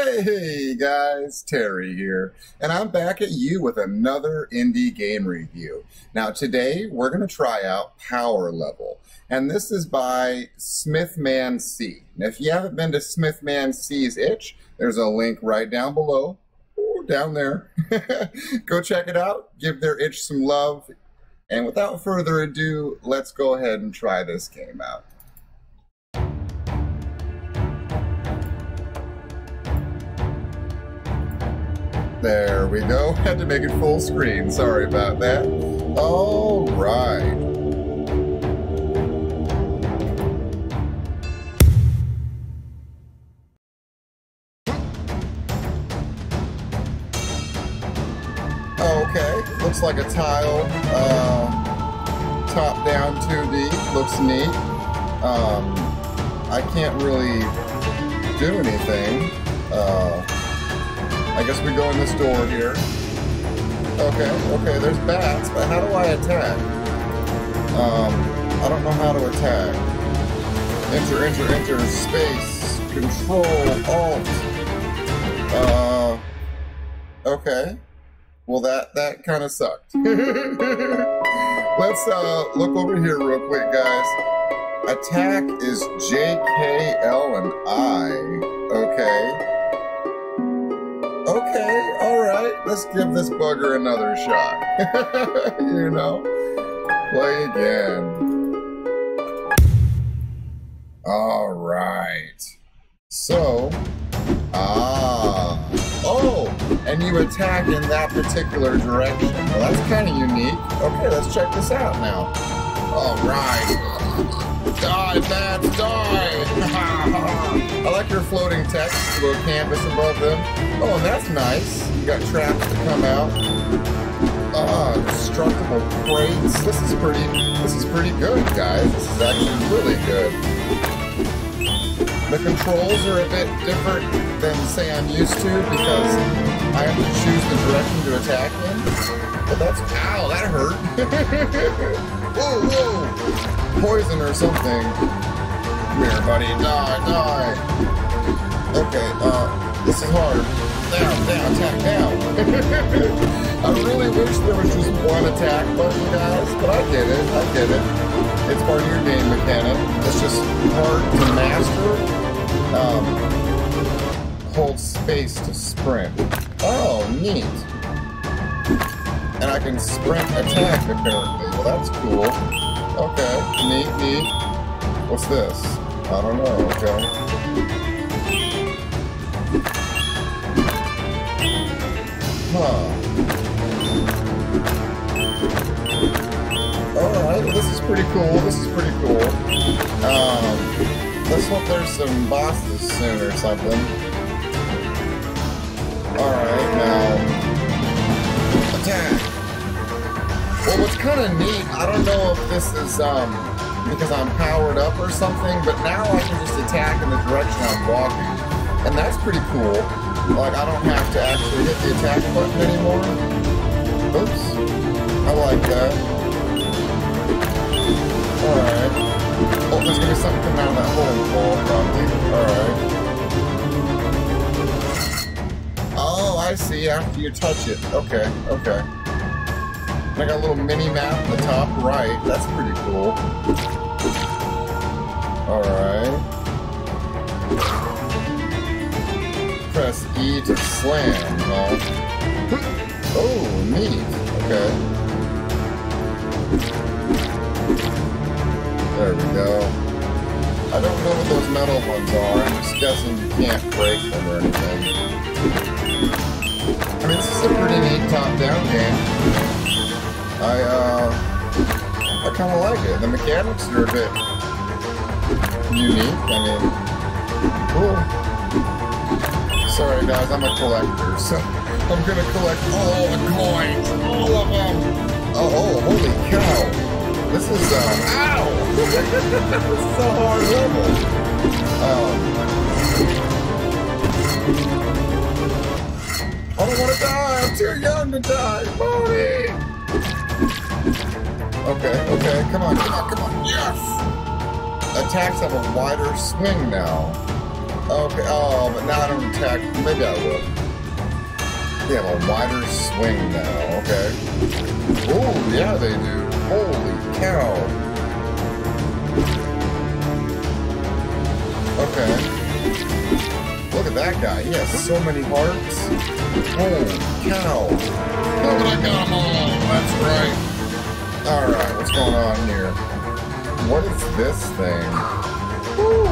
Hey guys, Terry here, and I'm back at you with another indie game review. Now today we're going to try out Power Level, and this is by Smithman C. Now if you haven't been to Smithman C's itch, there's a link right down below, Ooh, down there. go check it out, give their itch some love, and without further ado, let's go ahead and try this game out. There we go. Had to make it full screen. Sorry about that. All right. Okay, looks like a tile, uh, top down 2D, looks neat. Um, I can't really do anything. Uh, I guess we go in this door here. Okay, okay, there's bats, but how do I attack? Um, I don't know how to attack. Enter, enter, enter, space, control, alt. Uh, okay. Well, that, that kind of sucked. Let's, uh, look over here real quick, guys. Attack is J, K, L, and I. Okay. Okay, alright, let's give this bugger another shot. you know? Play again. Alright. So, ah. Oh, and you attack in that particular direction. Well, that's kind of unique. Okay, let's check this out now. Alright. Die, bats, die! I like your floating text, little canvas above them. Oh, and that's nice. You got traps to come out. Ah, destructible crates. This is pretty, this is pretty good, guys. This is actually really good. The controls are a bit different than, say, I'm used to because I have to choose the direction to attack in. But that's, ow, that hurt. whoa, whoa poison or something. Come here, buddy. Die, die. Okay, uh, this is hard. Down, down, attack, down. I really wish there was just one attack button, guys, but I get it, I get it. It's part of your game mechanic. It's just hard to master. Um, hold space to sprint. Oh, neat. And I can sprint attack, apparently. Well, that's cool. Okay, neat, neat. What's this? I don't know, okay. Huh. Alright, this is pretty cool, this is pretty cool. Um, let's hope there's some bosses soon or something. Alright, now... Attack! Well, what's kind of neat, I don't know if this is um, because I'm powered up or something, but now I can just attack in the direction I'm walking. And that's pretty cool. Like, I don't have to actually hit the attack button anymore. Oops. I like that. Alright. Oh, there's gonna be something coming out of that hole probably. Alright. Oh, I see. After you touch it. Okay, okay. I got a little mini map in the top right. That's pretty cool. Alright. Press E to slam, huh? Oh, neat. Okay. There we go. I don't know what those metal ones are. I'm just guessing you can't break them or anything. I mean, this is a pretty neat top-down game. I, uh, I kind of like it. The mechanics are a bit unique. I mean, cool. Sorry guys, I'm a collector, so I'm gonna collect all the coins, all of them. Oh, oh holy cow. This is, uh, ow! this is a hard level. Um, I don't want to die. I'm too young to die. Money! Okay, okay, come on, come on, come on, yes! Attacks have a wider swing now. Okay, oh, but now I don't attack. Maybe I will. They have a wider swing now, okay. Oh, yeah, they do. Holy cow. Okay. Look at that guy. He has so many hearts. Holy cow. Look, I got them all. That's right. Alright, what's going on here? What is this thing? Woo.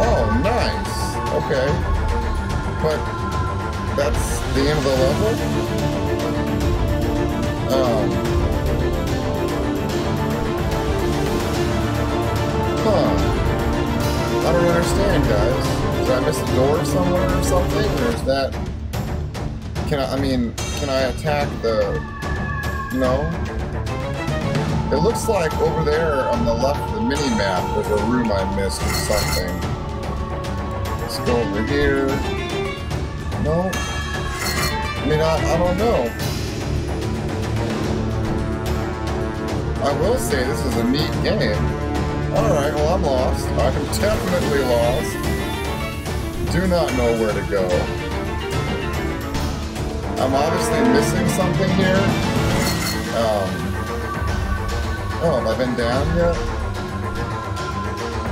Oh, nice. Okay. But that's the end of the level? Um. Huh. I don't understand, guys. Did I miss a door somewhere or something? Or is that... Can I, I mean, can I attack the... No? It looks like over there on the left of the mini-map, there's a room I missed or something. Let's go over here. No. I mean, I, I don't know. I will say this is a neat game. Alright, well I'm lost. I'm definitely lost. Do not know where to go. I'm obviously missing something here. Um, oh, have I been down yet?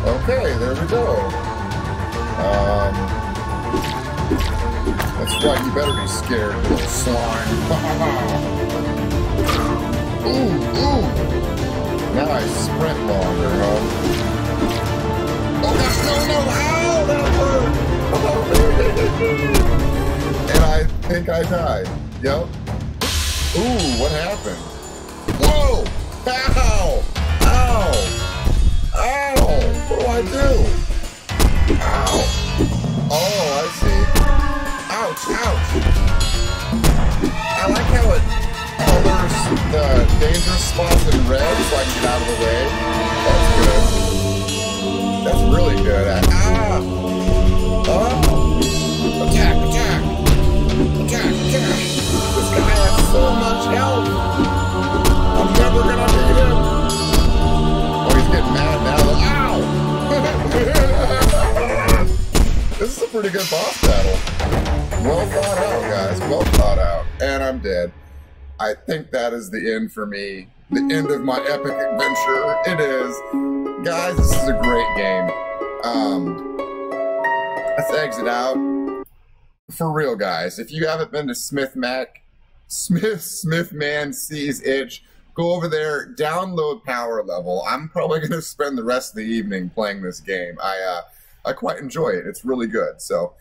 Okay, there we go. Um, that's right, you better be scared, little slime. ooh, ooh. Now I sprint longer, huh? Oh gosh, no, no! Ow, that hurt! and I think I died. Yep. Ooh, what happened? Whoa! Ow! Ow! Ow! What do I do? Ow! Oh, I see. Ouch, ouch. I like how it colors the dangerous spots in red so I can get out of the way. That's good. That's really good. Ah! Oh! Attack, boss battle. Well thought out, guys. Well thought out. And I'm dead. I think that is the end for me. The end of my epic adventure. It is. Guys, this is a great game. Um, let's exit out. For real, guys, if you haven't been to Smith Mac, Smith Smith Man sees itch, go over there, download Power Level. I'm probably going to spend the rest of the evening playing this game. I uh, I quite enjoy it. It's really good. So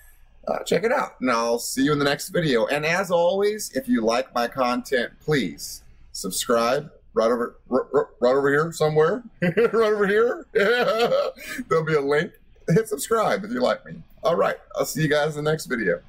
uh, check it out. And I'll see you in the next video. And as always, if you like my content, please subscribe right over right, right over here somewhere. right over here. There'll be a link. Hit subscribe if you like me. All right. I'll see you guys in the next video.